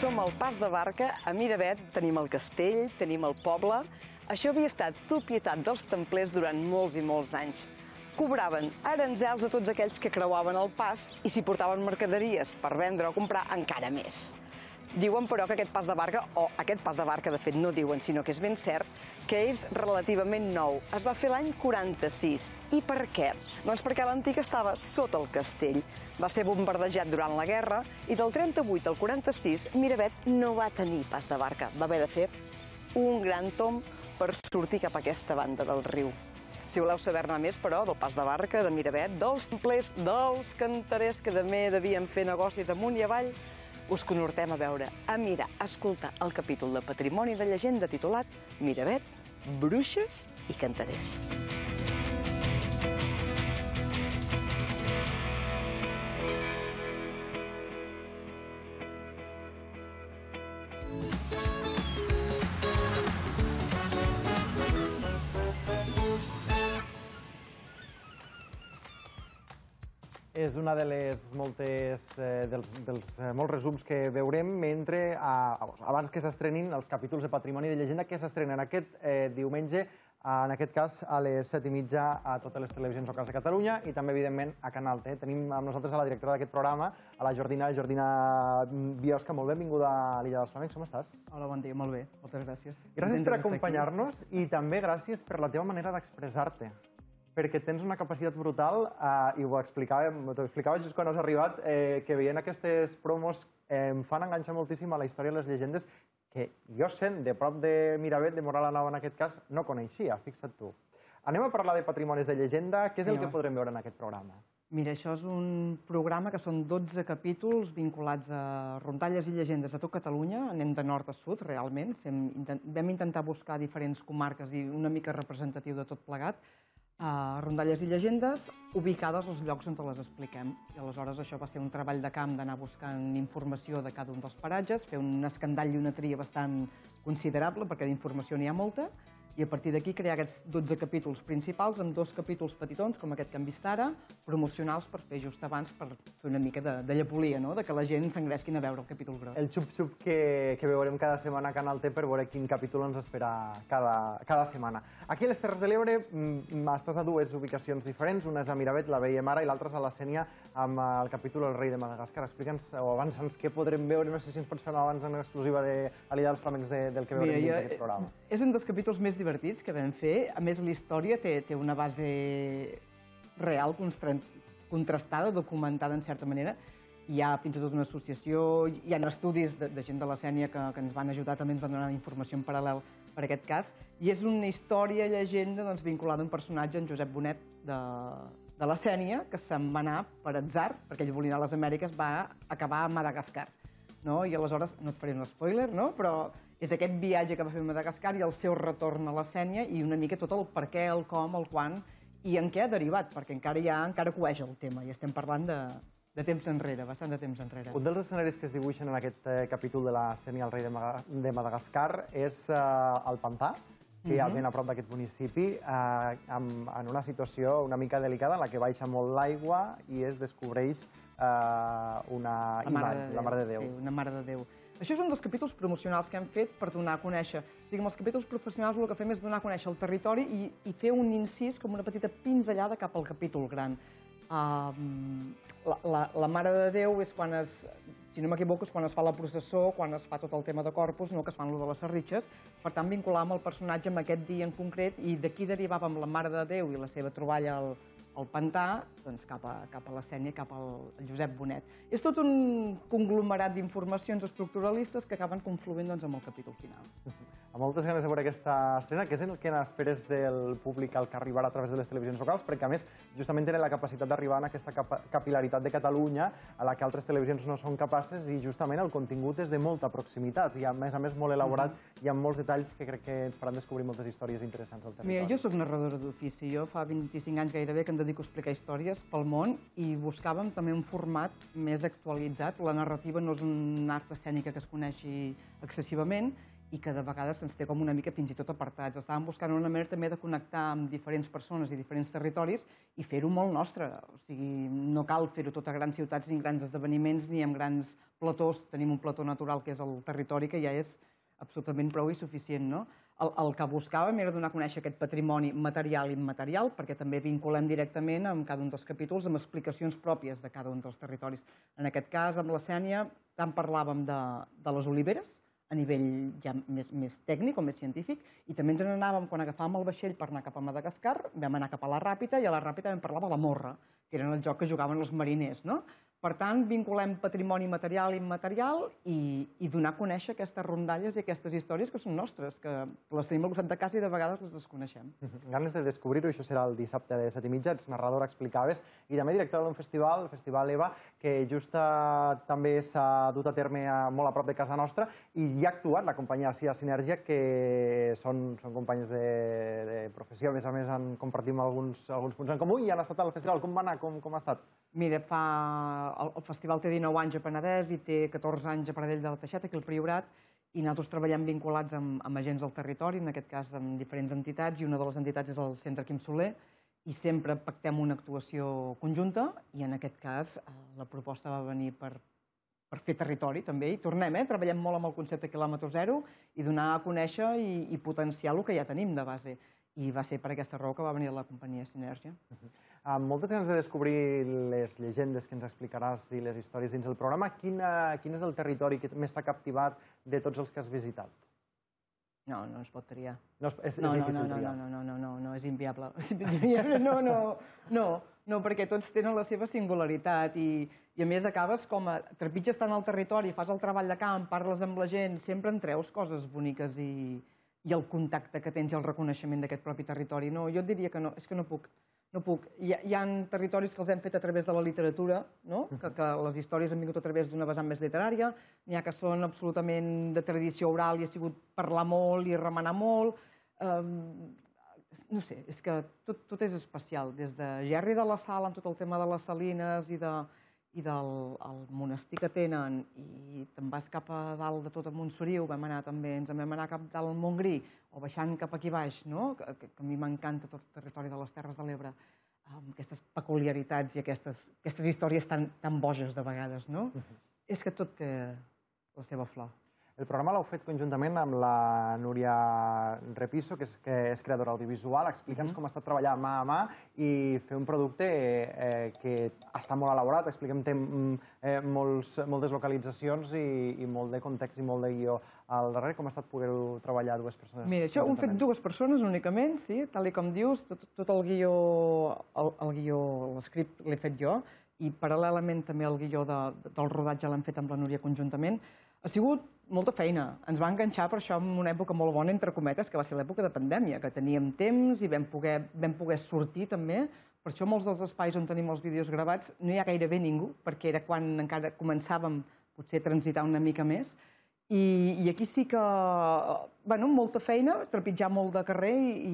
Som al Pas de Barca, a Miravet tenim el castell, tenim el poble. Això havia estat propietat dels templers durant molts i molts anys. Cobraven aranzels a tots aquells que creuaven el pas i si portaven mercaderies per vendre o comprar encara més. Diuen, però, que aquest pas de barca, o aquest pas de barca, de fet, no diuen, sinó que és ben cert, que és relativament nou. Es va fer l'any 46. I per què? Doncs perquè l'antic estava sota el castell. Va ser bombardejat durant la guerra i del 38 al 46 Miravet no va tenir pas de barca. Va haver de fer un gran tomb per sortir cap a aquesta banda del riu. Si voleu saber-ne més, però, del pas de barca, de Miravet, dels templers, dels canterers que també devien fer negocis amunt i avall, us conhortem a veure, a mirar, a escoltar el capítol de Patrimoni de Llegenda titulat Miravet, Bruixes i Canterers. És una de les moltes, eh, dels, dels eh, molts resums que veurem mentre, a, abans que s'estrenin els capítols de Patrimoni de Llegenda que s'estrenen aquest eh, diumenge, en aquest cas a les set i mitja a totes les televisions locals de Catalunya i també, evidentment, a Canal T. Tenim amb nosaltres a la directora d'aquest programa, a la Jordina, Jordina Biosca. Molt benvinguda a l'Illa dels Flamencs. Com estàs? Hola, bon dia. Molt bé. Moltes gràcies. Gràcies per acompanyar-nos i també gràcies per la teva manera d'expressar-te perquè tens una capacitat brutal eh, i ho explicava, t'ho explicava just quan has arribat, eh, que veient aquestes promos eh, em fan enganxar moltíssim a la història i les llegendes que jo sent de prop de Miravet, de Moral Nova en aquest cas, no coneixia, fixa't tu. Anem a parlar de patrimonis de llegenda. Què és el que podrem veure en aquest programa? Mira, això és un programa que són 12 capítols vinculats a rondalles i llegendes de tot Catalunya. Anem de nord a sud, realment. Fem, intent, vam intentar buscar diferents comarques i una mica representatiu de tot plegat rondalles i llegendes ubicades als llocs on les expliquem. I aleshores això va ser un treball de camp d'anar buscant informació de cada un dels paratges, fer un escandall i una tria bastant considerable, perquè d'informació n'hi ha molta, i a partir d'aquí crear aquests 12 capítols principals amb dos capítols petitons, com aquest que hem vist ara, promocionals per fer just abans, per fer una mica de, de llepolia, no? de que la gent s'engresquin a veure el capítol gros. El xup-xup que, que veurem cada setmana a Canal T per veure quin capítol ens espera cada, cada setmana. Aquí a les Terres de l'Ebre mm, estàs a dues ubicacions diferents, una és a Miravet, la veiem ara, i l'altra és a la Sènia amb el capítol El rei de Madagascar. Explica'ns, o avança'ns, què podrem veure, no sé si ens pots fer una abans en exclusiva de l'Ida dels Flamencs de, del que veurem Mira, dins d'aquest programa. És un dels capítols més divertits que vam fer. A més, la història té, té una base real, contrastada, documentada en certa manera. Hi ha fins i tot una associació, hi ha estudis de, de gent de la Sènia que, que ens van ajudar, també ens van donar informació en paral·lel per aquest cas. I és una història, llegenda, doncs, vinculada a un personatge, en Josep Bonet, de, de la Sènia, que se'n va anar per atzar, perquè ell volia anar a les Amèriques, va acabar a Madagascar. No? I aleshores, no et faré un spoiler, no? però és aquest viatge que va fer a Madagascar i el seu retorn a la Sènia i una mica tot el per què, el com, el quan i en què ha derivat, perquè encara hi ha, encara coeix el tema i estem parlant de, de temps enrere, bastant de temps enrere. Un dels escenaris que es dibuixen en aquest eh, capítol de la Sènia, el rei de, de Madagascar, és eh, el pantà, que hi ha ben a prop d'aquest municipi, eh, amb, en una situació una mica delicada en la que baixa molt l'aigua i es descobreix eh, una la imatge, la Mare de Déu. Sí, una Mare de Déu. Això és un dels capítols promocionals que hem fet per donar a conèixer. Amb els capítols professionals el que fem és donar a conèixer el territori i, i fer un incís com una petita pinzellada cap al capítol gran. Um, la, la, la Mare de Déu és quan es, si no m'equivoco, és quan es fa la processó, quan es fa tot el tema de corpus, no que es fan lo de les serritxes. Per tant, vinculàvem el personatge amb aquest dia en concret i d'aquí derivàvem la Mare de Déu i la seva troballa al, al pantà doncs, cap, a, cap a la Sènia, cap al Josep Bonet. És tot un conglomerat d'informacions estructuralistes que acaben confluint doncs, amb el capítol final. Amb moltes ganes de veure aquesta estrena. Què és el que n'esperes del públic al que arribarà a través de les televisions locals? Perquè, a més, justament tenen la capacitat d'arribar a aquesta capilaritat de Catalunya a la que altres televisions no són capaces i justament el contingut és de molta proximitat i, a més a més, molt elaborat mm -hmm. i amb molts detalls que crec que ens faran descobrir moltes històries interessants del territori. Mira, jo sóc narradora d'ofici. Jo fa 25 anys gairebé que em dedico a explicar històries pel món i buscàvem també un format més actualitzat. La narrativa no és una art escènica que es coneixi excessivament i que de vegades se'ns té com una mica fins i tot apartats. Estàvem buscant una manera també de connectar amb diferents persones i diferents territoris i fer-ho molt nostre. O sigui, no cal fer-ho tot a grans ciutats ni grans esdeveniments ni en grans platós. Tenim un plató natural que és el territori que ja és absolutament prou i suficient. No? El, el que buscàvem era donar a conèixer aquest patrimoni material i immaterial, perquè també vinculem directament amb cada un dels capítols amb explicacions pròpies de cada un dels territoris. En aquest cas, amb la Sènia, tant parlàvem de, de les oliveres, a nivell ja més, més tècnic o més científic, i també ens n'anàvem, quan agafàvem el vaixell per anar cap a Madagascar, vam anar cap a la Ràpita, i a la Ràpita vam parlar de la morra, que era el joc que jugaven els mariners, no? Per tant, vinculem patrimoni material i immaterial i, i donar a conèixer aquestes rondalles i aquestes històries que són nostres, que les tenim al costat de casa i de vegades les desconeixem. Ganes de descobrir-ho, això serà el dissabte de set i mitja, ets narradora, explicaves, i també directora d'un festival, el Festival EVA, que just uh, també s'ha dut a terme a, molt a prop de casa nostra, i hi ha actuat la companyia CIA Sinergia, que són, són companys de, de professió, a més a més han compartit alguns, alguns punts en comú, i han estat al festival. Com va anar? Com, com ha estat? Mira, fa... El, el festival té 19 anys a Penedès i té 14 anys a Paradell de la Teixeta, aquí al Priorat, i nosaltres treballem vinculats amb, amb agents del territori, en aquest cas amb diferents entitats, i una de les entitats és el Centre Quim Soler, i sempre pactem una actuació conjunta, i en aquest cas eh, la proposta va venir per, per fer territori també, i tornem, eh? treballem molt amb el concepte quilòmetre zero i donar a conèixer i, i potenciar el que ja tenim de base. I va ser per aquesta raó que va venir la companyia Sinergia. Uh -huh amb moltes ganes de descobrir les llegendes que ens explicaràs i les històries dins el programa. Quina, quin és el territori que més t'ha captivat de tots els que has visitat? No, no es pot triar. No, és, no, és no, difícil no, triar. No, no, no, no, no, és inviable. No, no, no, no, perquè tots tenen la seva singularitat i, i a més acabes com a... Trepitges tant al territori, fas el treball de camp, parles amb la gent, sempre en treus coses boniques i, i el contacte que tens i el reconeixement d'aquest propi territori. No, jo et diria que no, és que no puc no puc. Hi ha, hi ha territoris que els hem fet a través de la literatura, no? que, que les històries han vingut a través d'una vessant més literària, n'hi ha que són absolutament de tradició oral i ha sigut parlar molt i remenar molt. Um, no sé, és que tot, tot és especial, des de Gerri de la Sal amb tot el tema de les salines i de, i del el monestir que tenen, i te'n vas cap a dalt de tot a Montsoriu, vam anar també, ens en vam anar cap dalt al Montgrí, o baixant cap aquí baix, no? que, que, que a mi m'encanta tot el territori de les Terres de l'Ebre, amb aquestes peculiaritats i aquestes, aquestes històries tan, tan boges de vegades, no? Uh -huh. És que tot té la seva flor. El programa l'heu fet conjuntament amb la Núria Repiso, que és, que és creadora audiovisual. Explica'ns mm -hmm. com ha estat treballar mà a mà i fer un producte eh, que està molt elaborat. Expliquem, té mm, eh, molts, moltes localitzacions i, i molt de context i molt de guió al darrere. Com ha estat poder treballar dues persones? Mira, això ho fet dues persones únicament, sí, tal i com dius, tot, tot el guió, el, el guió, l'escript l'he fet jo, i paral·lelament també el guió de, del rodatge l'hem fet amb la Núria conjuntament. Ha sigut molta feina. Ens va enganxar per això en una època molt bona, entre cometes, que va ser l'època de pandèmia, que teníem temps i vam poder, vam poder sortir també. Per això molts dels espais on tenim els vídeos gravats no hi ha gairebé ningú, perquè era quan encara començàvem potser a transitar una mica més. I, i aquí sí que, bueno, molta feina, trepitjar molt de carrer i,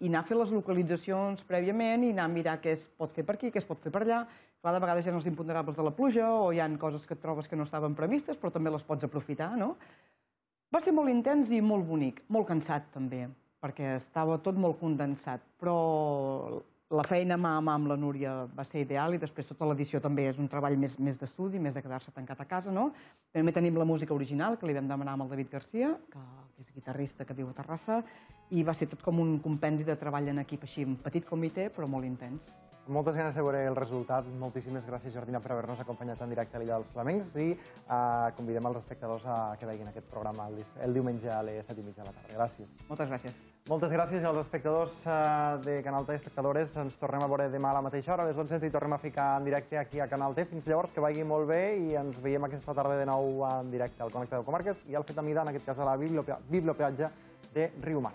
i anar a fer les localitzacions prèviament i anar a mirar què es pot fer per aquí, què es pot fer per allà. Clar, de vegades hi ha els imponderables de la pluja o hi han coses que trobes que no estaven previstes, però també les pots aprofitar, no? Va ser molt intens i molt bonic, molt cansat també, perquè estava tot molt condensat, però la feina mà a mà amb la Núria va ser ideal i després tota l'edició també és un treball més, més d'estudi, més de quedar-se tancat a casa, no? També tenim la música original, que li vam demanar amb el David Garcia, que, que és guitarrista que viu a Terrassa, i va ser tot com un compendi de treball en equip així, un petit comitè, però molt intens. Moltes ganes de veure el resultat. Moltíssimes gràcies, Jordina, per haver-nos acompanyat en directe a l'Illa dels Flamencs i eh, convidem els espectadors a que veguin aquest programa el, el diumenge a les 7 i mitja de la tarda. Gràcies. Moltes gràcies. Moltes gràcies als espectadors eh, de Canal T, espectadores. Ens tornem a veure demà a la mateixa hora, a les 11, i tornem a ficar en directe aquí a Canal T. Fins llavors, que vagi molt bé i ens veiem aquesta tarda de nou en directe al Connecte de Comarques i al Fet Amida, en aquest cas a la bibliopeatge de Riumar.